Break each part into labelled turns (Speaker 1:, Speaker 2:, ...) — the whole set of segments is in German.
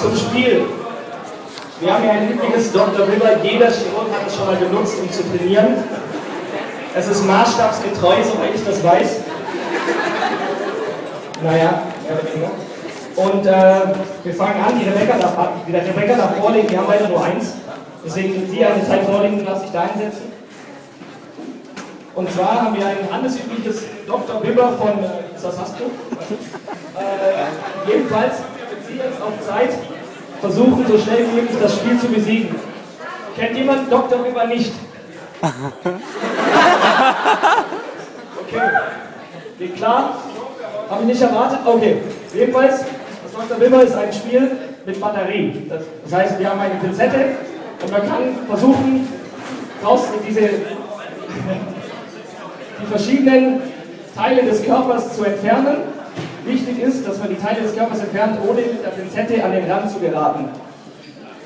Speaker 1: Zum Spiel. Wir haben hier ein übliches Dr. River. Jeder Chirurg hat es schon mal genutzt, um zu trainieren. Es ist maßstabsgetreu, soweit ich das weiß. Naja, mehr oder. Und äh, wir fangen an, die Rebecca darf, die Rebecca darf vorlegen, wir haben leider nur eins. Deswegen, Sie eine Zeit vorlegen, lasse ich da einsetzen. Und zwar haben wir ein handelsübliches Dr. Wimmer von, äh, ist das Hasbro? Äh, jedenfalls Sie jetzt auf Zeit versuchen, so schnell wie möglich das Spiel zu besiegen. Kennt jemand Dr. Wimmer nicht? Okay. Geht klar? Habe ich nicht erwartet? Okay. Jedenfalls, das Dr. Wimmer ist ein Spiel mit Batterie. Das, heißt, wir haben eine Pinzette und man kann versuchen, draußen diese die verschiedenen Teile des Körpers zu entfernen. Wichtig ist, dass man die Teile des Körpers entfernt, ohne mit der Pinzette an den Rand zu geraten.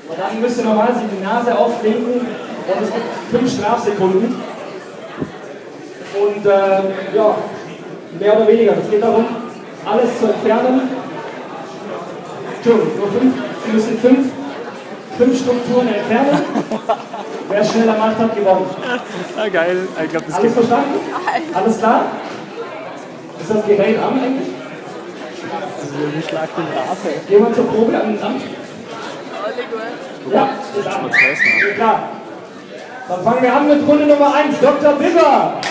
Speaker 1: Und dann müsst ihr normalerweise die Nase aufblinken und es gibt fünf Strafsekunden. Und äh, ja, mehr oder weniger. Es geht darum, alles zu entfernen. Entschuldigung, nur fünf. Sie müssen fünf, fünf Strukturen entfernen. Wer es schneller macht, hat gewonnen.
Speaker 2: Ah, geil. Ich glaube, das
Speaker 1: Alles
Speaker 2: geht.
Speaker 1: verstanden? Alles klar? Ist das Gerät an eigentlich?
Speaker 2: Ich schlag den Rafe.
Speaker 1: Gehen wir zur Probe an den Rand? Ja, ist an. Geht klar. Dann fangen wir an mit Runde Nummer 1. Dr. Bibber.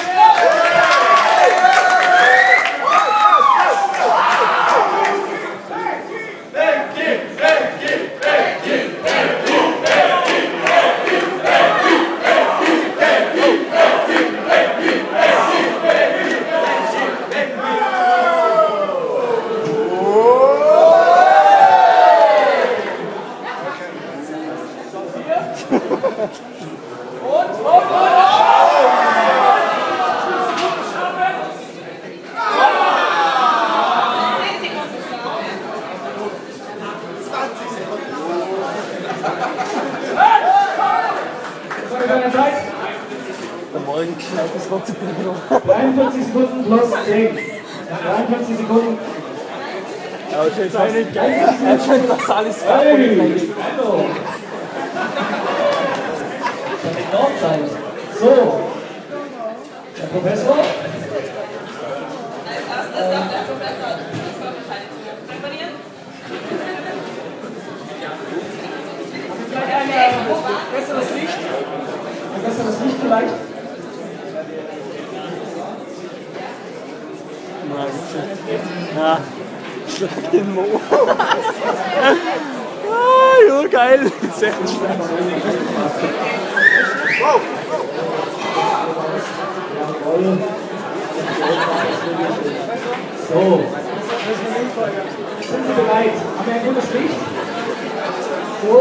Speaker 2: Morgen geschneit das Wort zu bringen.
Speaker 1: 43 Sekunden plus 10. 43 Sekunden.
Speaker 2: Aber schön, schön, schön, das alles
Speaker 1: Hey! Hallo! Das wird laut sein. So. Herr Professor?
Speaker 3: Das darf der Professor die Körperteile präparieren.
Speaker 1: Vielleicht ein besseres Licht? Ein besseres Licht vielleicht?
Speaker 2: Ja, schlag den Mo. ah, jo, geil. Sehr schön.
Speaker 1: So. Sind Sie bereit? Haben wir ein gutes Licht? So.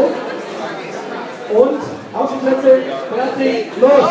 Speaker 1: Und auf die Plätze, fertig, los!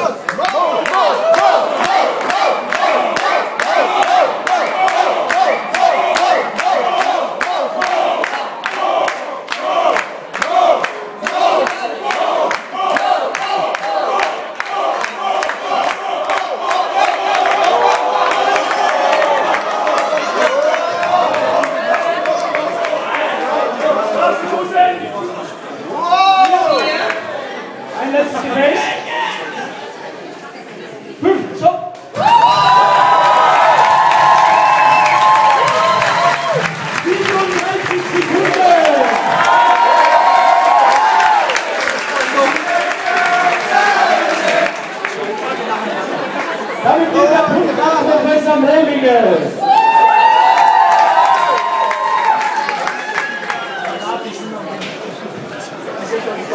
Speaker 1: Ein letztes Gefäß. Fünf, stopp! Siebenunddreißig Sekunden! Damit geht der Punkt nach Professor Melvingen.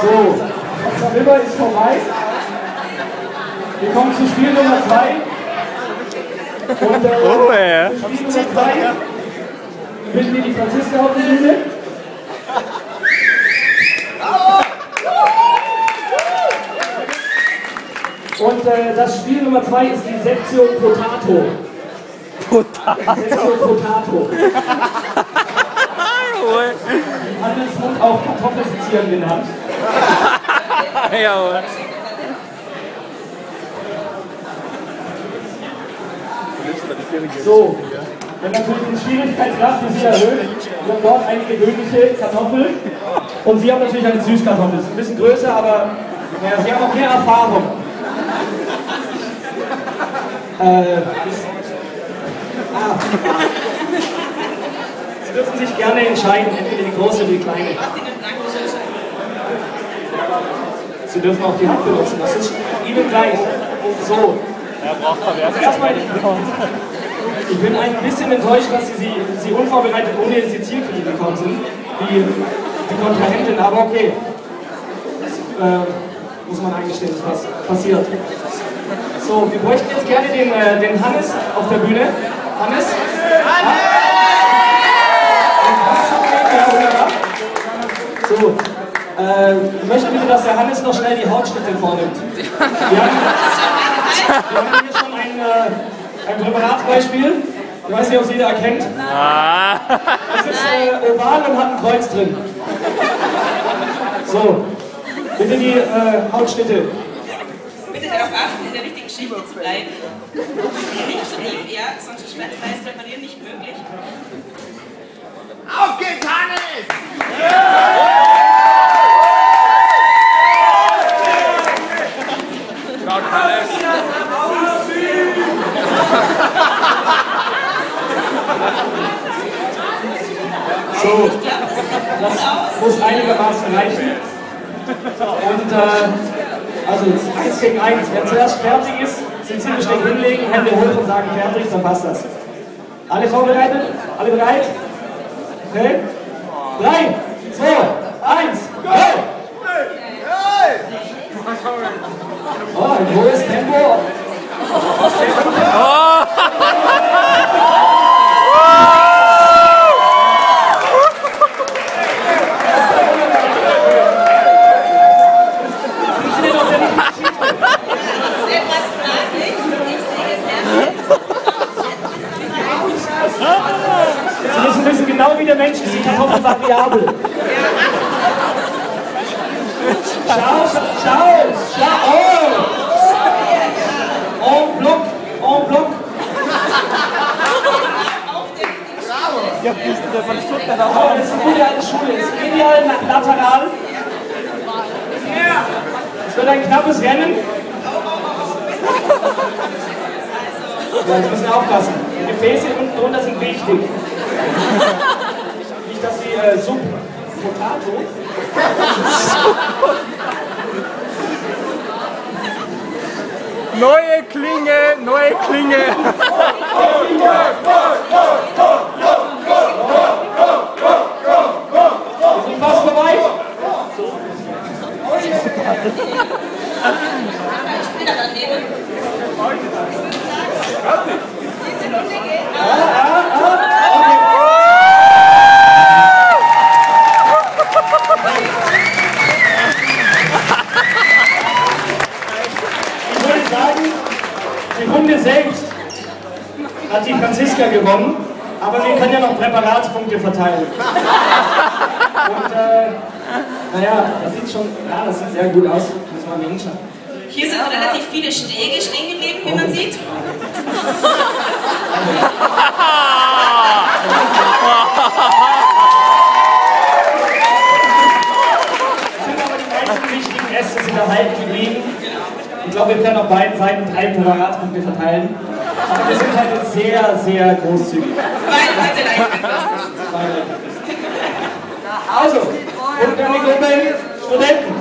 Speaker 1: So, Dr. Wimmer ist vorbei. Wir kommen zu Spiel Nummer 2. Und äh,
Speaker 2: Oh, ja.
Speaker 1: Spiel Nummer 2 bitten wir die Franziska auf die Bühne. Und äh, das Spiel Nummer 2 ist die Sektion Potato.
Speaker 2: Potato.
Speaker 1: Sektion Potato. Handelsmund auch Kartoffelsizieren genannt.
Speaker 2: Jawohl.
Speaker 1: So, Wir haben natürlich den Schwierigkeitsgrad für Sie erhöht. Wir haben dort eine gewöhnliche Kartoffel und Sie haben natürlich eine Süßkartoffel. Ist ein bisschen größer, aber naja, Sie haben auch mehr Erfahrung. Äh, ah. Sie dürfen sich gerne entscheiden, entweder die große oder die kleine. Sie dürfen auch die Hand benutzen, das ist Ihnen gleich. So.
Speaker 2: Er braucht Verwertung.
Speaker 1: Erstmal, ich bin ein bisschen enttäuscht, dass Sie, Sie unvorbereitet ohne diese Zielkriege gekommen sind, die, die Kontrahentin, aber okay. Das äh, muss man eingestehen, das pass passiert. So, wir bräuchten jetzt gerne den, äh, den Hannes auf der Bühne. Hannes? Hannes! Ja. So, äh, ich möchte bitte, dass der Hannes noch schnell die Hautschnitte vornimmt. Haben, wir haben hier schon ein, äh, ein Präparatsbeispiel. Ich weiß nicht, ob es jeder erkennt. Es ist äh, oval und hat ein Kreuz drin. So, bitte die äh, Hautschnitte.
Speaker 3: Bitte darauf achten, in der richtigen Schicht zu bleiben. Nicht zu tief, ja, sonst ist schmerzfreies Präparieren nicht möglich.
Speaker 4: Auf geht's, Hannes!
Speaker 1: So, das muss einigermaßen reichen. Und äh, also eins gegen eins. Wer zuerst fertig ist, sind Sie bestimmt hinlegen, Hände hoch und sagen fertig, dann passt das. Alle vorbereitet? Alle bereit? Okay? Drei, zwei, eins, go! Oh, ein hohes Tempo. Sie müssen wissen, genau wie der Mensch ist die Kartoffel variabel. Schau, schau, schau, oh! En bloc, en bloc.
Speaker 2: Ja, bist du der von Stuttgart auch?
Speaker 1: Das ist eine gute alte Schule. Es ist ideal nach lateral. Es wird ein knappes Rennen. Ja, jetzt müssen wir aufpassen. Die Gefäße unten drunter sind wichtig. Nicht, dass sie äh, Sub Potato.
Speaker 2: Neue Klinge, neue Klinge.
Speaker 1: Wir sind fast vorbei. Die Runde selbst hat die Franziska gewonnen, aber wir können ja noch Präparatspunkte verteilen. Und äh, naja, das sieht schon, ja, das sieht sehr gut aus, muss man mir hinschauen.
Speaker 3: Hier sind relativ viele Stege stehen geblieben, wie man sieht.
Speaker 1: Es sind aber die meisten wichtigen Äste sind erhalten geblieben. Können auf beiden Seiten drei Präparatspunkte verteilen. Aber wir sind halt sehr, sehr großzügig.
Speaker 3: Weil heute leicht
Speaker 1: Also, und Gruppe Studenten.